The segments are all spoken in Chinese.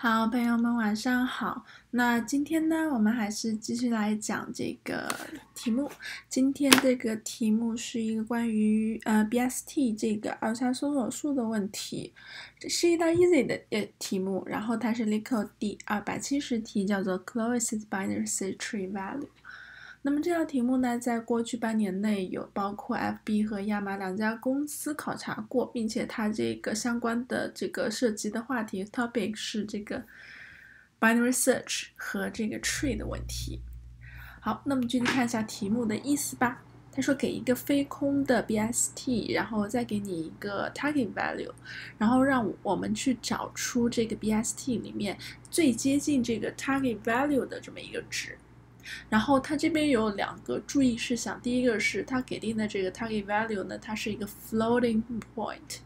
好，朋友们晚上好。那今天呢，我们还是继续来讲这个题目。今天这个题目是一个关于呃 BST 这个二叉搜索树的问题，这是一道 easy 的呃题目。然后它是 Lecco 第二百七十题，叫做 Closest Binary Search Tree Value。那么这道题目呢，在过去半年内有包括 FB 和亚马两家公司考察过，并且它这个相关的这个涉及的话题 topic 是这个 binary search 和这个 tree 的问题。好，那么具体看一下题目的意思吧。他说给一个非空的 BST，然后再给你一个 target value，然后让我们去找出这个 BST 里面最接近这个 target value 的这么一个值。然后它这边有两个注意事项，第一个是它给定的这个 target value 呢，它是一个 floating point，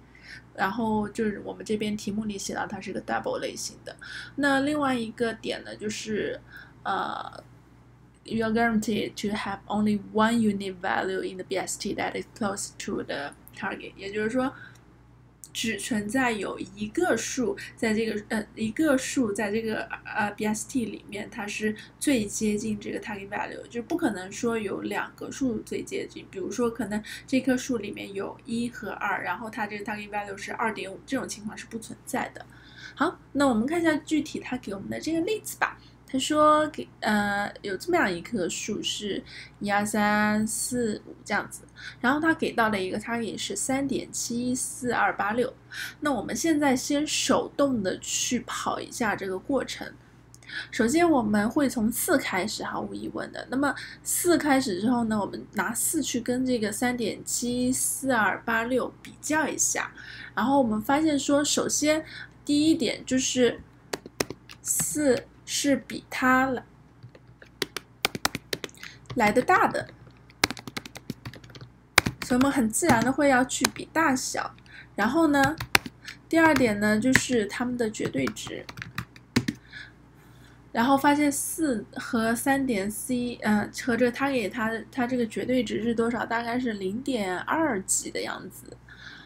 然后就是我们这边题目里写到它是个 double 类型的。那另外一个点呢，就是呃，you are guaranteed to have only one unique value in the BST that is close to the target，也就是说。只存在有一个数在这个呃一个数在这个呃 BST 里面，它是最接近这个 target value，就不可能说有两个数最接近。比如说，可能这棵树里面有一和二，然后它这个 target value 是二点五，这种情况是不存在的。好，那我们看一下具体它给我们的这个例子吧。他说给呃有这么样一棵树是一二三四五这样子，然后他给到的一个 target 是三点七四二八六。那我们现在先手动的去跑一下这个过程。首先我们会从四开始，毫无疑问的。那么四开始之后呢，我们拿四去跟这个三点七四二八六比较一下，然后我们发现说，首先第一点就是四。是比它来来的大的，所以我们很自然的会要去比大小。然后呢，第二点呢就是它们的绝对值。然后发现四和三点 C，嗯，和这它给它它这个绝对值是多少？大概是零点二几的样子。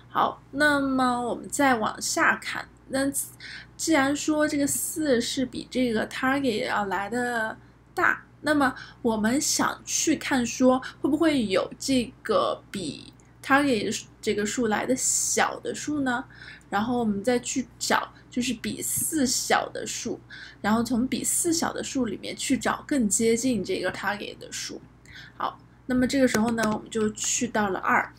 好，那么我们再往下看。那既然说这个四是比这个 target 要来的大，那么我们想去看说会不会有这个比 target 这个数来的小的数呢？然后我们再去找就是比四小的数，然后从比四小的数里面去找更接近这个 target 的数。好，那么这个时候呢，我们就去到了二。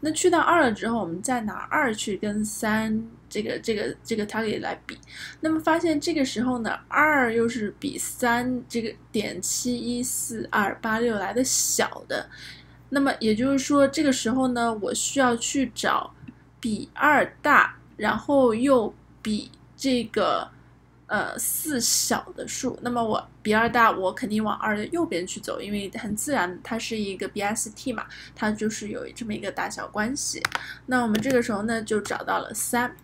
那去到二了之后，我们再拿二去跟三这个这个这个 target 来比，那么发现这个时候呢，二又是比三这个点七一四二八六来的小的，那么也就是说，这个时候呢，我需要去找比二大，然后又比这个。呃，四小的数，那么我比二大，我肯定往二的右边去走，因为很自然，它是一个 BST 嘛，它就是有这么一个大小关系。那我们这个时候呢，就找到了三。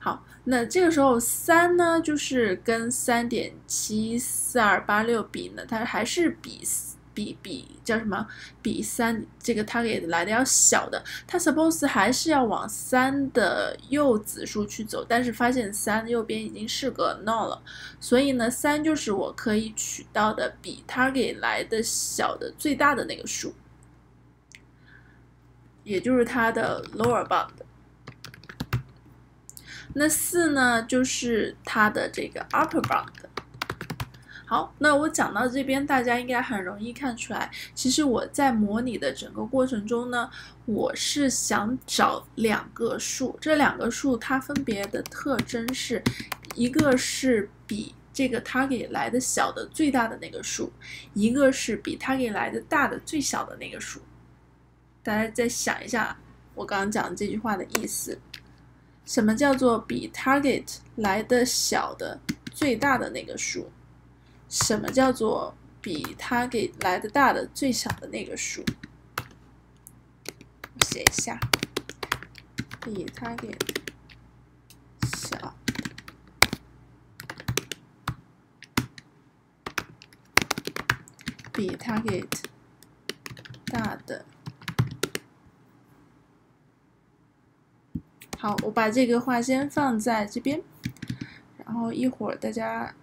好，那这个时候三呢，就是跟三点七四二八六比呢，它还是比四。比比叫什么？比三这个 target 来的要小的，它 suppose 还是要往三的右子数去走，但是发现三右边已经是个 null 了，所以呢，三就是我可以取到的比 target 来的小的最大的那个数，也就是它的 lower bound。那四呢，就是它的这个 upper bound。好，那我讲到这边，大家应该很容易看出来，其实我在模拟的整个过程中呢，我是想找两个数，这两个数它分别的特征是，一个是比这个 target 来的小的最大的那个数，一个是比 target 来的大的最小的那个数。大家再想一下我刚刚讲的这句话的意思，什么叫做比 target 来的小的最大的那个数？什么叫做比它给来的大的最小的那个数？写一下，比它给小，比它给大的好，我把这个话先放在这边，然后一会儿大家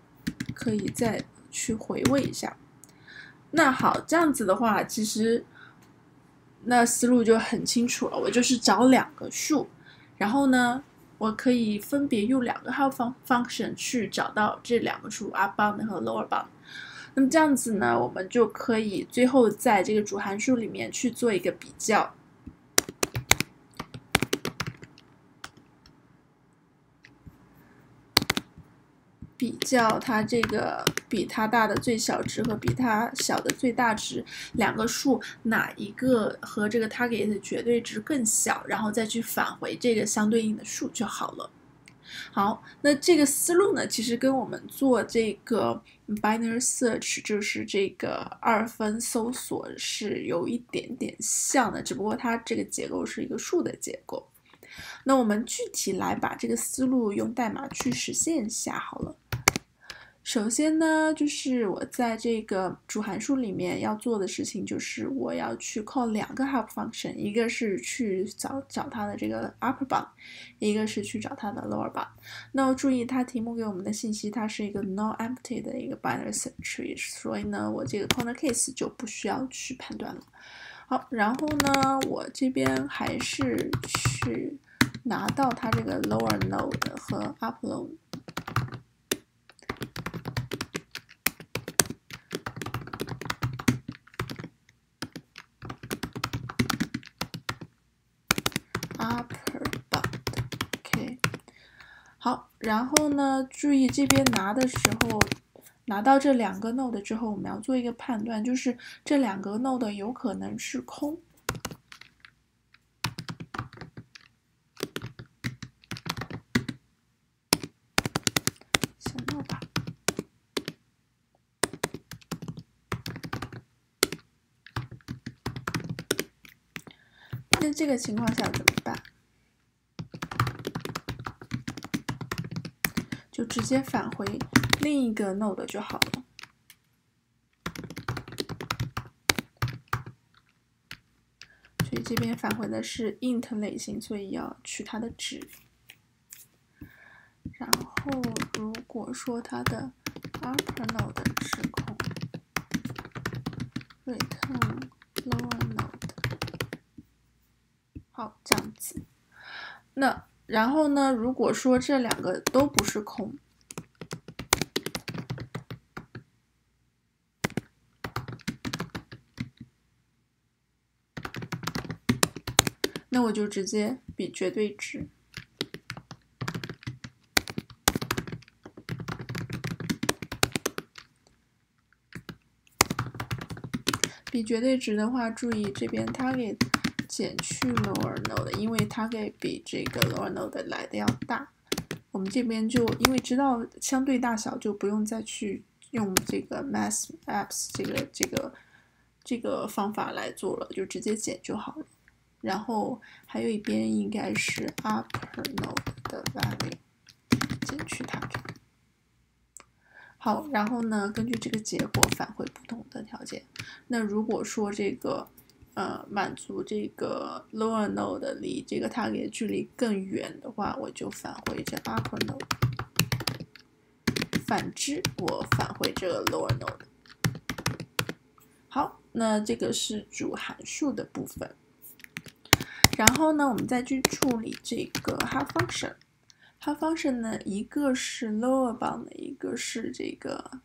可以再去回味一下。那好，这样子的话，其实那思路就很清楚了。我就是找两个数，然后呢，我可以分别用两个 help function 去找到这两个数 upper bound 和 lower bound。那么这样子呢，我们就可以最后在这个主函数里面去做一个比较。比较它这个比它大的最小值和比它小的最大值两个数哪一个和这个 target 的绝对值更小，然后再去返回这个相对应的数就好了。好，那这个思路呢，其实跟我们做这个 binary search 就是这个二分搜索是有一点点像的，只不过它这个结构是一个数的结构。那我们具体来把这个思路用代码去实现一下好了。首先呢，就是我在这个主函数里面要做的事情，就是我要去 call 两个 help function，一个是去找找它的这个 upper bound，一个是去找它的 lower bound。那注意，它题目给我们的信息，它是一个 non-empty 的一个 binary tree，所以呢，我这个 corner case 就不需要去判断了。好，然后呢，我这边还是去拿到它这个 lower node 和 upper node。Upper bound. OK，好，然后呢？注意这边拿的时候，拿到这两个 node 之后，我们要做一个判断，就是这两个 node 有可能是空。行了吧？那这个情况下怎么办？就直接返回另一个 node 就好了。所以这边返回的是 int 类型，所以要取它的值。然后如果说它的 upper node 是空，return lower node。好，这样子。那。然后呢？如果说这两个都不是空，那我就直接比绝对值。比绝对值的话，注意这边 target。减去 lower node，因为它给比这个 lower node 来的要大。我们这边就因为知道相对大小，就不用再去用这个 math apps 这个这个这个方法来做了，就直接减就好了。然后还有一边应该是 upper node 的 value 减去它。好，然后呢，根据这个结果返回不同的条件。那如果说这个呃，满足这个 lower node 离这个 target 距离更远的话，我就返回这 upper node。反之，我返回这个 lower node。好，那这个是主函数的部分。然后呢，我们再去处理这个 half function。half function 呢，一个是 lower bound，一个是这个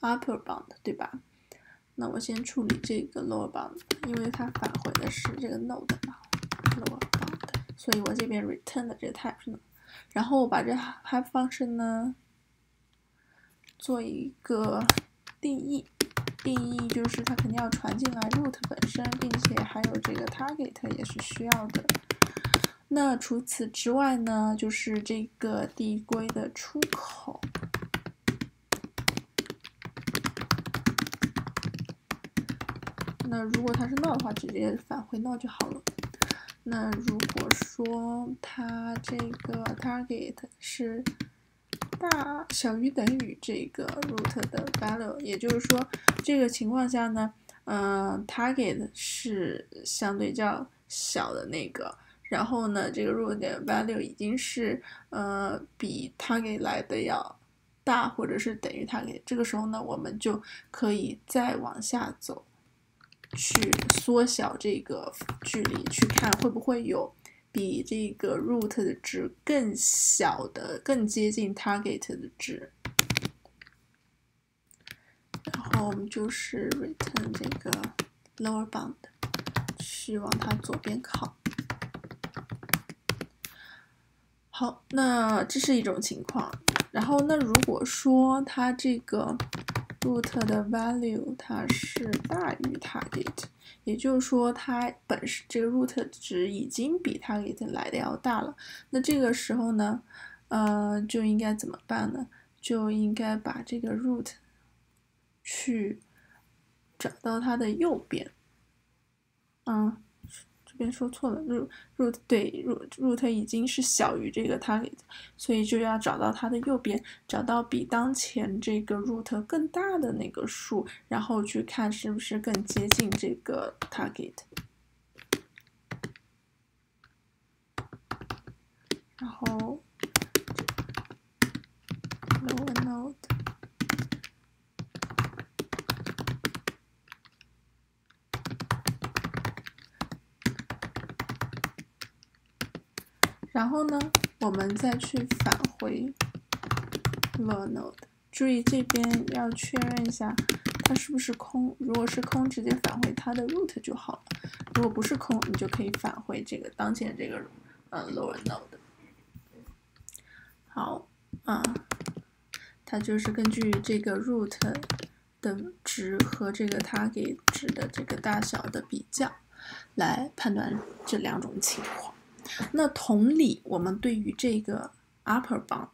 upper bound，对吧？那我先处理这个 lower bound，因为它返回的是这个 node 嘛，lower bound，所以我这边 return 的这个 type 呢，然后我把这 help function 呢做一个定义，定义就是它肯定要传进来 root 本身，并且还有这个 target 也是需要的。那除此之外呢，就是这个递归的出口。那如果它是 no 的话，直接返回 no 就好了。那如果说它这个 target 是大小于等于这个 root 的 value，也就是说这个情况下呢，嗯，target 是相对较小的那个，然后呢，这个 root 的 value 已经是呃比 target 来的要大，或者是等于 target，这个时候呢，我们就可以再往下走，去缩小这个距离，去看会不会有比这个 root 的值更小的、更接近 target 的值。然后我们就是 return 这个 lower bound，去往它左边靠。好，那这是一种情况。然后，那如果说它这个 root 的 value 它是大于 target，也就是说它本身这个 root 值已经比 target 来的要大了，那这个时候呢，呃，就应该怎么办呢？就应该把这个 root 去找到它的右边，嗯。这边说错了，root root 对 root root 已经是小于这个 target，所以就要找到它的右边，找到比当前这个 root 更大的那个数，然后去看是不是更接近这个 target，然后 lower node。然后呢，我们再去返回 lower node，注意这边要确认一下它是不是空。如果是空，直接返回它的 root 就好了；如果不是空，你就可以返回这个当前这个呃 lower node。好，啊，它就是根据这个 root 的值和这个它给值的这个大小的比较来判断这两种情况。那同理，我们对于这个 upper bound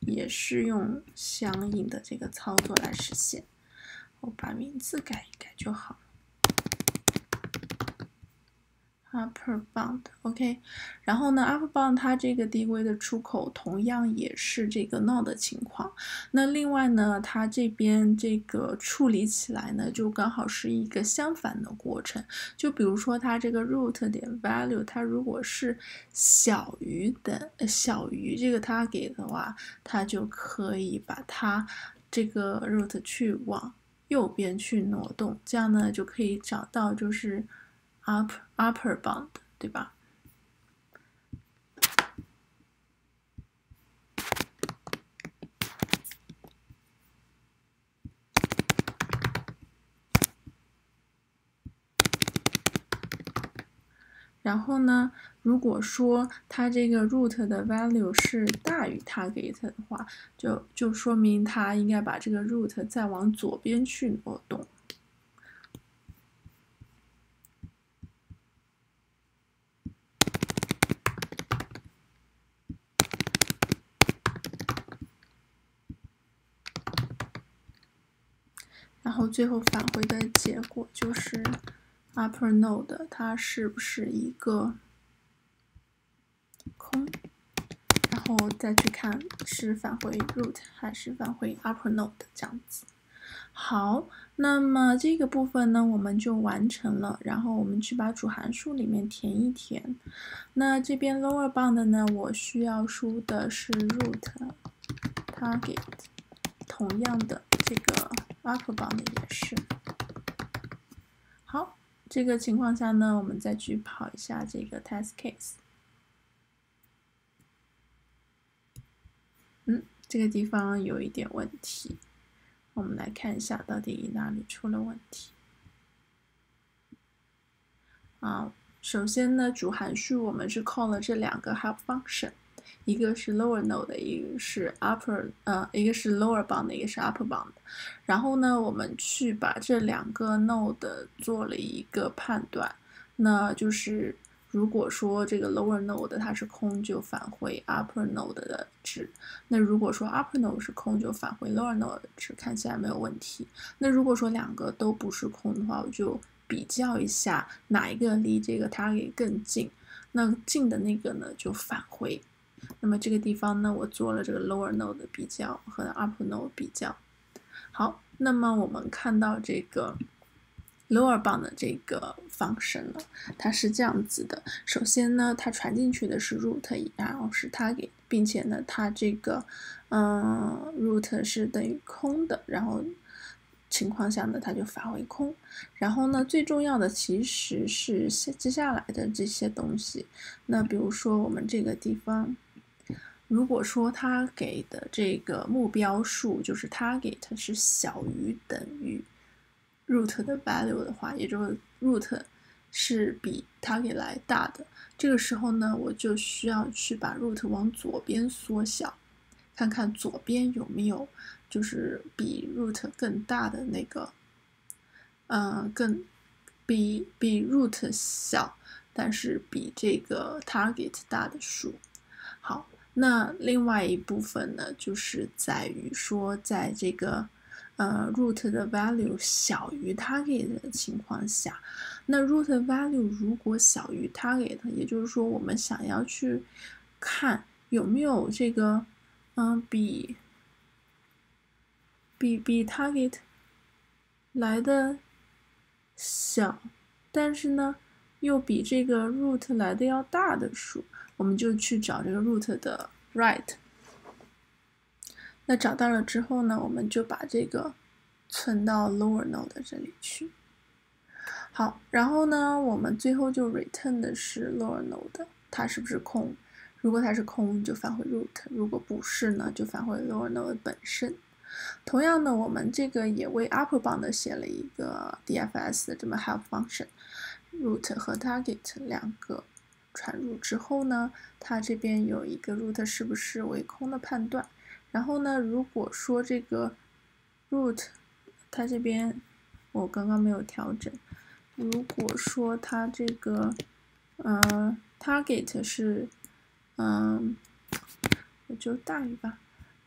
也是用相应的这个操作来实现。我把名字改一改就好了。Upper bound，OK，然后呢，upper bound 它这个递归的出口同样也是这个 No 的情况。那另外呢，它这边这个处理起来呢，就刚好是一个相反的过程。就比如说它这个 root 点 value，它如果是小于的小于这个它给的话，它就可以把它这个 root 去往右边去挪动，这样呢就可以找到就是。Up upper bound，对吧？然后呢，如果说它这个 root 的 value 是大于 target 的话，就就说明它应该把这个 root 再往左边去挪动。然后最后返回的结果就是 upper node 它是不是一个空，然后再去看是返回 root 还是返回 upper node 这样子。好，那么这个部分呢我们就完成了，然后我们去把主函数里面填一填。那这边 lower bound 呢，我需要输的是 root target，同样的这个。upper bound 也是。好，这个情况下呢，我们再去跑一下这个 test case。嗯，这个地方有一点问题，我们来看一下到底哪里出了问题。啊，首先呢，主函数我们是 call 了这两个 help function。一个是 lower node，一个是 upper，呃，一个是 lower bound，一个是 upper bound。然后呢，我们去把这两个 node 做了一个判断，那就是如果说这个 lower node 它是空，就返回 upper node 的值；那如果说 upper node 是空，就返回 lower node 的值。看起来没有问题。那如果说两个都不是空的话，我就比较一下哪一个离这个 target 更近，那近的那个呢就返回。那么这个地方呢，我做了这个 lower node 的比较和 upper node 比较。好，那么我们看到这个 lower bound 的这个 function 呢，它是这样子的。首先呢，它传进去的是 root，然后是 target，并且呢，它这个嗯 root 是等于空的，然后情况下呢，它就返回空。然后呢，最重要的其实是接下来的这些东西。那比如说我们这个地方，如果说它给的这个目标数就是 target 是小于等于。root 的 value 的话，也就是 root 是比 target 来大的。这个时候呢，我就需要去把 root 往左边缩小，看看左边有没有就是比 root 更大的那个，嗯，更比比 root 小，但是比这个 target 大的数。好，那另外一部分呢，就是在于说，在这个。呃，root 的 value 小于 target 的情况下，那 root value 如果小于 target，也就是说我们想要去看有没有这个，嗯，比比比 target 来的小，但是呢又比这个 root 来的要大的数，我们就去找这个 root 的 right。那找到了之后呢，我们就把这个存到 lower node 这里去。好，然后呢，我们最后就 return 的是 lower node，它是不是空？如果它是空，就返回 root；如果不是呢，就返回 lower node 本身。同样呢，我们这个也为 upper bound 写了一个 DFS 的这么 help root 和 target 两个传入之后呢，它这边有一个 root 是不是为空的判断。然后呢，如果说这个 root 它这边我刚刚没有调整，如果说它这个呃 target 是嗯，我就大于吧，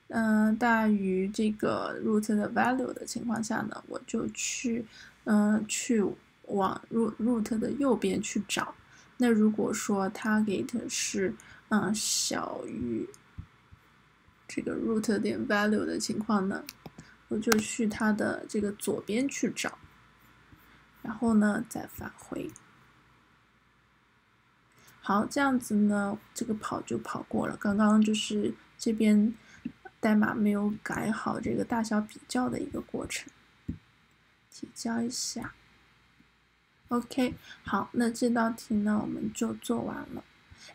嗯大于这个 root 的 value 的情况下呢，我就去嗯去往 root root 的右边去找。那如果说 target 是嗯小于这个 root 点 value 的情况呢，我就去它的这个左边去找，然后呢再返回。好，这样子呢，这个跑就跑过了。刚刚就是这边代码没有改好，这个大小比较的一个过程，提交一下。OK，好，那这道题呢，我们就做完了。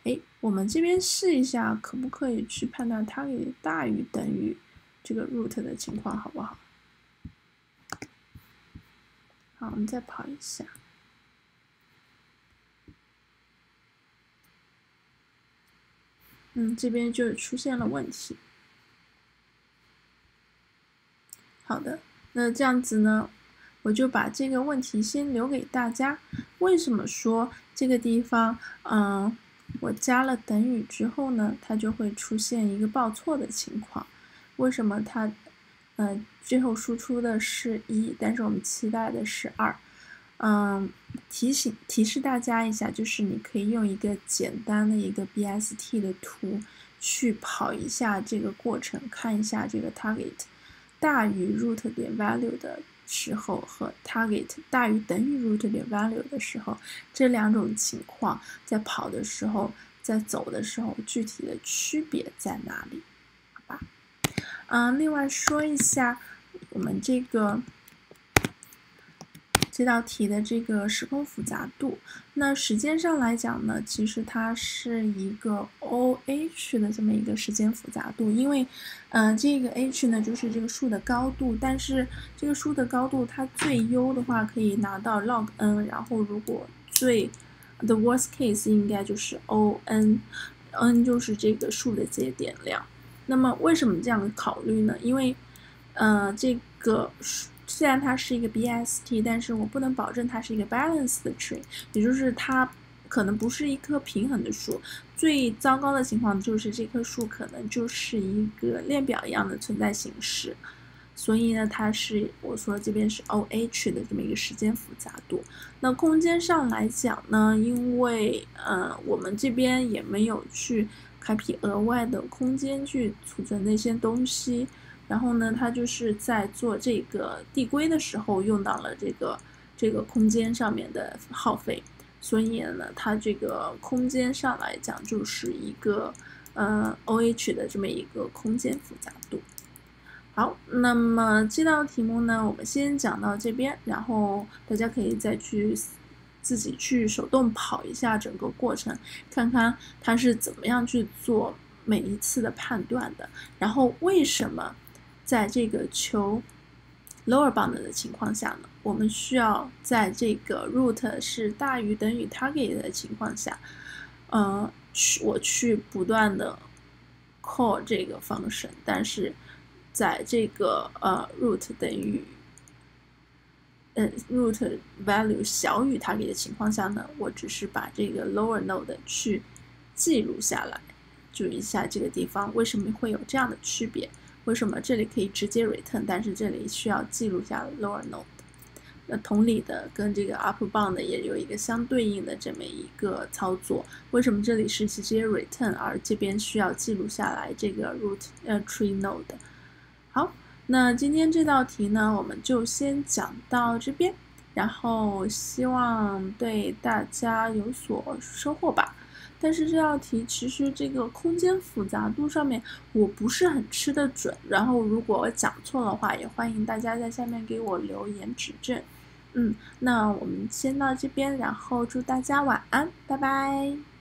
哎，我们这边试一下，可不可以去判断 target 大于等于这个 root 的情况，好不好？好，我们再跑一下。嗯，这边就出现了问题。好的，那这样子呢，我就把这个问题先留给大家。为什么说这个地方，嗯？我加了等于之后呢，它就会出现一个报错的情况。为什么它，呃，最后输出的是一，但是我们期待的是二？嗯，提醒提示大家一下，就是你可以用一个简单的一个 BST 的图去跑一下这个过程，看一下这个 target 大于 root 点 value 的。时候和 target 大于等于 root 的 value 的时候，这两种情况在跑的时候，在走的时候，具体的区别在哪里？好吧，嗯，另外说一下我们这个。这道题的这个时空复杂度，那时间上来讲呢，其实它是一个 O H 的这么一个时间复杂度，因为，嗯，这个 H 呢就是这个树的高度，但是这个树的高度它最优的话可以拿到 log n，然后如果最 the worst case 应该就是 O N，N 就是这个树的节点量。那么为什么这样考虑呢？因为，呃，这个树。虽然它是一个 BST，但是我不能保证它是一个 balanced tree，也就是它可能不是一棵平衡的树。最糟糕的情况就是这棵树可能就是一个链表一样的存在形式。所以呢，它是我说这边是 OH 的这么一个时间复杂度。那空间上来讲呢，因为呃我们这边也没有去开辟额外的空间去储存那些东西。然后呢，它就是在做这个递归的时候用到了这个这个空间上面的耗费，所以呢，它这个空间上来讲就是一个呃 OH 的这么一个空间复杂度。好，那么这道题目呢，我们先讲到这边，然后大家可以再去自己去手动跑一下整个过程，看看它是怎么样去做每一次的判断的，然后为什么在这个求 lower bound 的情况下呢，我们需要在这个 root 是大于等于 target 的情况下，呃，去我去不断的 call 这个 function，但是。在这个呃 root 等于呃 root value 小于 target 的情况下呢，我只是把这个 lower node 去记录下来。注意一下这个地方为什么会有这样的区别？为什么这里可以直接 return，但是这里需要记录下 lower node？那同理的，跟这个 upper bound 也有一个相对应的这么一个操作。为什么这里是直接 return，而这边需要记录下来这个 root 呃 tree node？好，那今天这道题呢，我们就先讲到这边，然后希望对大家有所收获吧。但是这道题其实这个空间复杂度上面我不是很吃得准，然后如果我讲错的话，也欢迎大家在下面给我留言指正。嗯，那我们先到这边，然后祝大家晚安，拜拜。